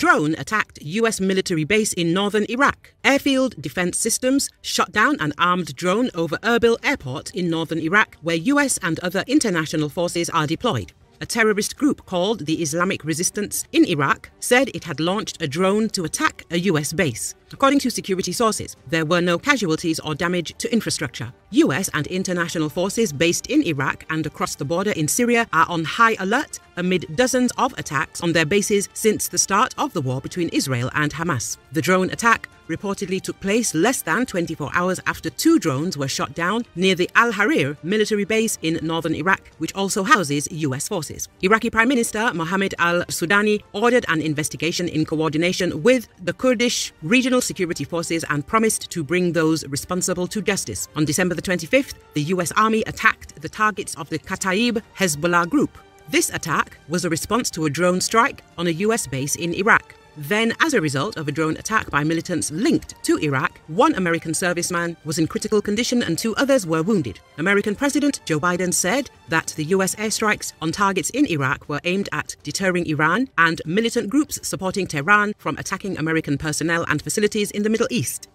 drone attacked U.S. military base in northern Iraq. Airfield Defense Systems shot down an armed drone over Erbil Airport in northern Iraq, where U.S. and other international forces are deployed. A terrorist group called the Islamic Resistance in Iraq said it had launched a drone to attack a US base. According to security sources, there were no casualties or damage to infrastructure. US and international forces based in Iraq and across the border in Syria are on high alert amid dozens of attacks on their bases since the start of the war between Israel and Hamas. The drone attack reportedly took place less than 24 hours after two drones were shot down near the Al Harir military base in northern Iraq, which also houses US forces. Iraqi Prime Minister Mohammed al Sudani ordered an investigation in coordination with the Kurdish regional security forces and promised to bring those responsible to justice. On December the 25th, the US Army attacked the targets of the Kataib Hezbollah group. This attack was a response to a drone strike on a US base in Iraq. Then, as a result of a drone attack by militants linked to Iraq, one American serviceman was in critical condition and two others were wounded. American President Joe Biden said that the US airstrikes on targets in Iraq were aimed at deterring Iran and militant groups supporting Tehran from attacking American personnel and facilities in the Middle East.